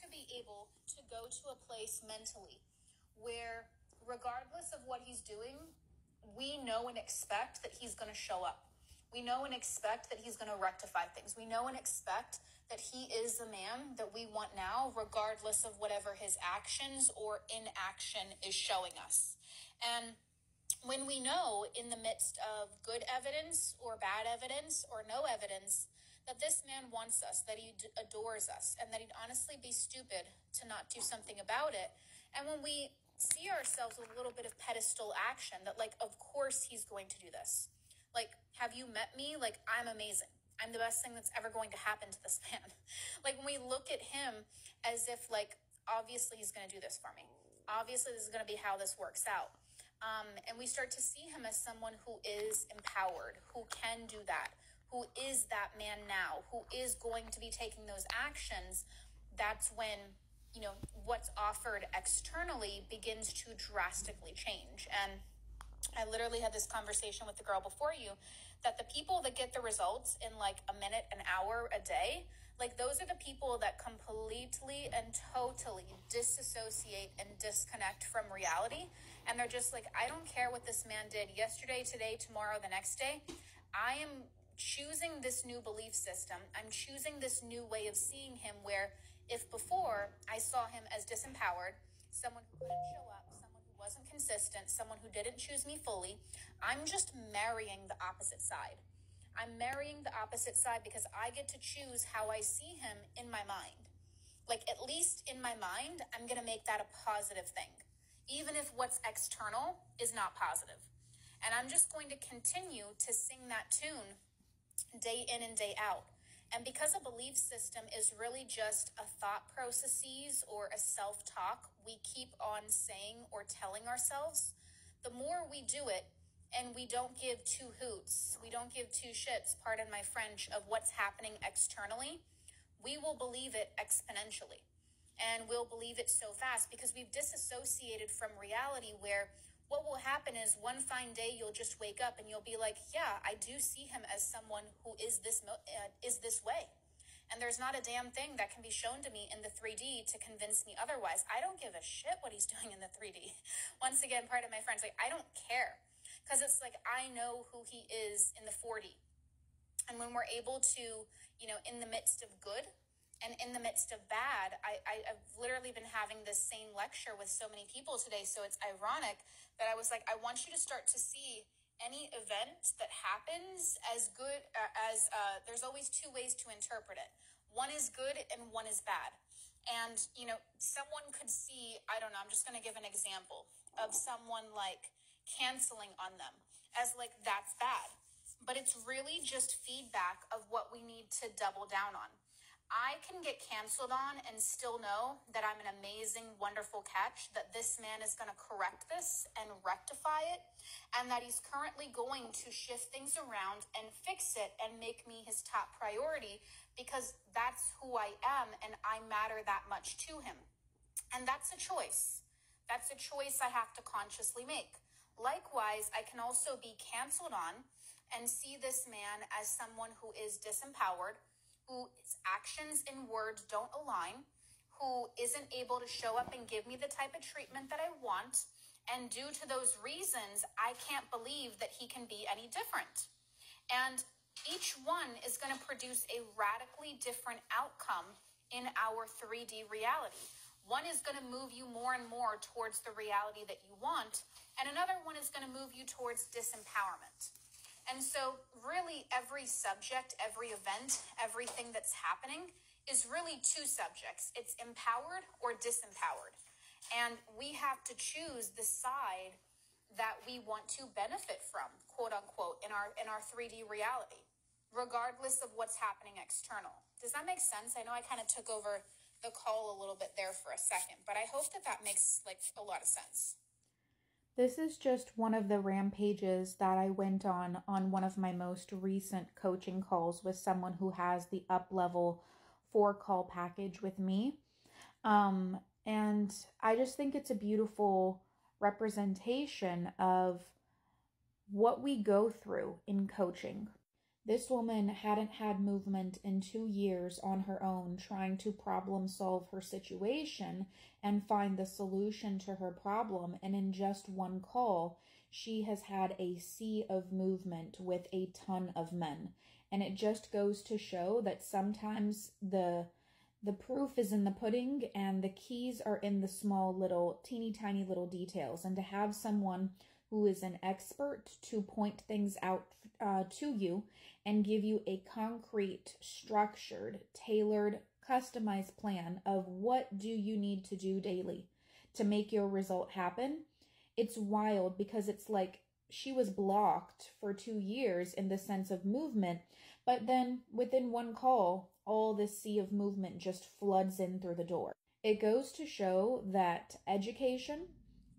to be able to go to a place mentally where, regardless of what he's doing, we know and expect that he's going to show up. We know and expect that he's going to rectify things. We know and expect that he is the man that we want now, regardless of whatever his actions or inaction is showing us. And when we know in the midst of good evidence or bad evidence or no evidence that this man wants us, that he adores us, and that he'd honestly be stupid to not do something about it. And when we see ourselves with a little bit of pedestal action, that, like, of course he's going to do this. Like, have you met me? Like, I'm amazing. I'm the best thing that's ever going to happen to this man. like, when we look at him as if, like, obviously he's going to do this for me. Obviously, this is going to be how this works out. Um, and we start to see him as someone who is empowered, who can do that, who is that man now, who is going to be taking those actions. That's when, you know, what's offered externally begins to drastically change. And I literally had this conversation with the girl before you that the people that get the results in like a minute, an hour, a day, like those are the people that completely and totally disassociate and disconnect from reality. And they're just like, I don't care what this man did yesterday, today, tomorrow, the next day. I am choosing this new belief system. I'm choosing this new way of seeing him where if before I saw him as disempowered, someone who couldn't show up, someone who wasn't consistent, someone who didn't choose me fully, I'm just marrying the opposite side. I'm marrying the opposite side because I get to choose how I see him in my mind. Like, at least in my mind, I'm going to make that a positive thing, even if what's external is not positive. And I'm just going to continue to sing that tune day in and day out. And because a belief system is really just a thought processes or a self talk we keep on saying or telling ourselves, the more we do it and we don't give two hoots, we don't give two shits, pardon my French, of what's happening externally, we will believe it exponentially. And we'll believe it so fast because we've disassociated from reality where what will happen is one fine day you'll just wake up and you'll be like, yeah, I do see him as someone who is this uh, is this way. And there's not a damn thing that can be shown to me in the 3D to convince me otherwise. I don't give a shit what he's doing in the 3D. Once again, part of my friends like I don't care because it's like I know who he is in the 4D. And when we're able to, you know, in the midst of good, and in the midst of bad I, I have literally been having this same lecture with so many people today so it's ironic that i was like i want you to start to see any event that happens as good uh, as uh, there's always two ways to interpret it. One is good and one is bad. And you know someone could see i don't know i'm just going to give an example of someone like canceling on them as like that's bad. But it's really just feedback of what we need to double down on I can get canceled on and still know that I'm an amazing, wonderful catch, that this man is going to correct this and rectify it, and that he's currently going to shift things around and fix it and make me his top priority because that's who I am and I matter that much to him. And that's a choice. That's a choice I have to consciously make. Likewise, I can also be canceled on and see this man as someone who is disempowered whose actions and words don't align, who isn't able to show up and give me the type of treatment that I want. And due to those reasons, I can't believe that he can be any different. And each one is going to produce a radically different outcome in our 3D reality. One is going to move you more and more towards the reality that you want, and another one is going to move you towards disempowerment. And so, really, every subject, every event, everything that's happening is really two subjects it's empowered or disempowered. And we have to choose the side that we want to benefit from, quote unquote, in our in our 3D reality, regardless of what's happening external. Does that make sense? I know I kind of took over the call a little bit there for a second, but I hope that that makes like a lot of sense. This is just one of the rampages that I went on on one of my most recent coaching calls with someone who has the up level four call package with me. Um, and I just think it's a beautiful representation of what we go through in coaching. This woman hadn't had movement in two years on her own, trying to problem solve her situation and find the solution to her problem. And in just one call, she has had a sea of movement with a ton of men. And it just goes to show that sometimes the the proof is in the pudding and the keys are in the small little teeny tiny little details and to have someone who is an expert to point things out uh, to you and give you a concrete, structured, tailored, customized plan of what do you need to do daily to make your result happen. It's wild because it's like she was blocked for two years in the sense of movement, but then within one call, all this sea of movement just floods in through the door. It goes to show that education,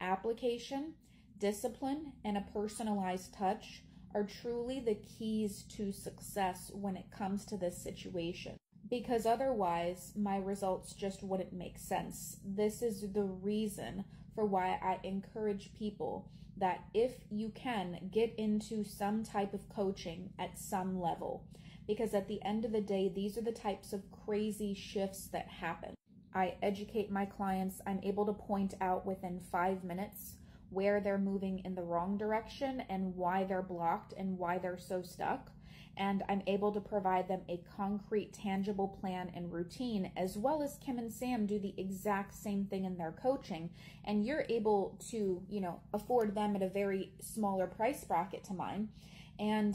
application, discipline, and a personalized touch are truly the keys to success when it comes to this situation. Because otherwise, my results just wouldn't make sense. This is the reason for why I encourage people that if you can, get into some type of coaching at some level. Because at the end of the day, these are the types of crazy shifts that happen. I educate my clients. I'm able to point out within five minutes where they're moving in the wrong direction and why they're blocked and why they're so stuck. And I'm able to provide them a concrete, tangible plan and routine, as well as Kim and Sam do the exact same thing in their coaching. And you're able to, you know, afford them at a very smaller price bracket to mine. And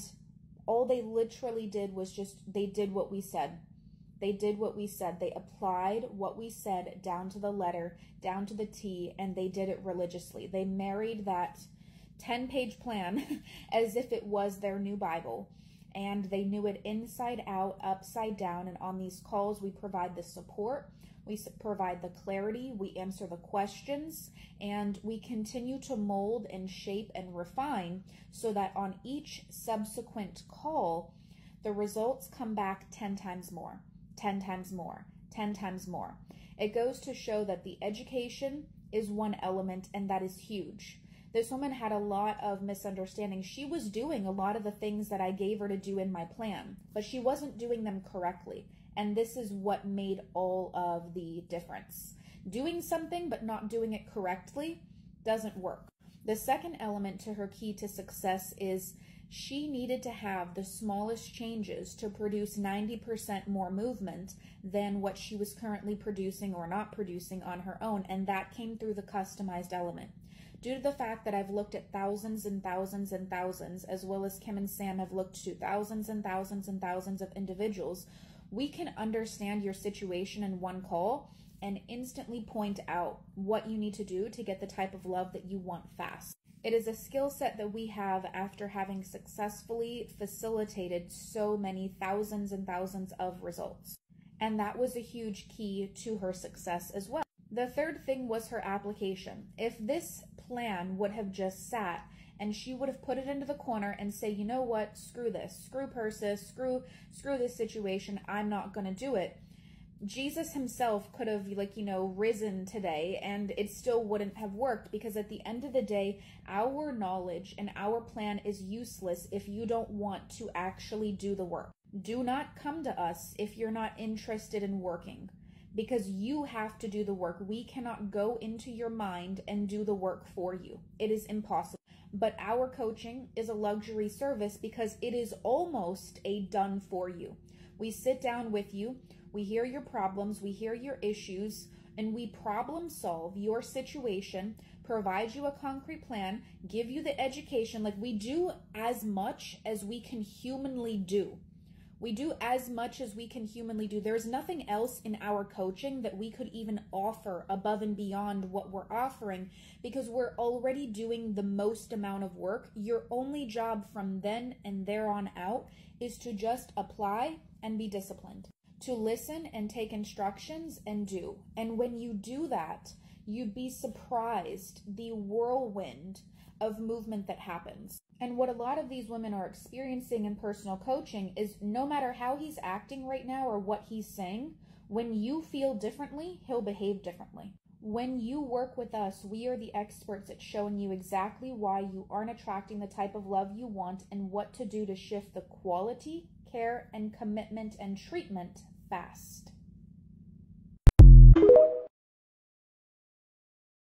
all they literally did was just, they did what we said they did what we said. They applied what we said down to the letter, down to the T, and they did it religiously. They married that 10 page plan as if it was their new Bible. And they knew it inside out, upside down. And on these calls, we provide the support, we provide the clarity, we answer the questions, and we continue to mold and shape and refine so that on each subsequent call, the results come back 10 times more. 10 times more, 10 times more. It goes to show that the education is one element, and that is huge. This woman had a lot of misunderstanding. She was doing a lot of the things that I gave her to do in my plan, but she wasn't doing them correctly. And this is what made all of the difference. Doing something but not doing it correctly doesn't work. The second element to her key to success is she needed to have the smallest changes to produce 90% more movement than what she was currently producing or not producing on her own, and that came through the customized element. Due to the fact that I've looked at thousands and thousands and thousands, as well as Kim and Sam have looked to thousands and thousands and thousands of individuals, we can understand your situation in one call and instantly point out what you need to do to get the type of love that you want fast. It is a skill set that we have after having successfully facilitated so many thousands and thousands of results. And that was a huge key to her success as well. The third thing was her application. If this plan would have just sat and she would have put it into the corner and say, you know what, screw this, screw Persis, screw, screw this situation, I'm not going to do it Jesus himself could have, like, you know, risen today and it still wouldn't have worked because at the end of the day, our knowledge and our plan is useless if you don't want to actually do the work. Do not come to us if you're not interested in working because you have to do the work. We cannot go into your mind and do the work for you. It is impossible. But our coaching is a luxury service because it is almost a done for you. We sit down with you we hear your problems, we hear your issues, and we problem solve your situation, provide you a concrete plan, give you the education. Like we do as much as we can humanly do. We do as much as we can humanly do. There's nothing else in our coaching that we could even offer above and beyond what we're offering because we're already doing the most amount of work. Your only job from then and there on out is to just apply and be disciplined to listen and take instructions and do. And when you do that, you'd be surprised the whirlwind of movement that happens. And what a lot of these women are experiencing in personal coaching is no matter how he's acting right now or what he's saying, when you feel differently, he'll behave differently. When you work with us, we are the experts at showing you exactly why you aren't attracting the type of love you want and what to do to shift the quality, care, and commitment and treatment fast.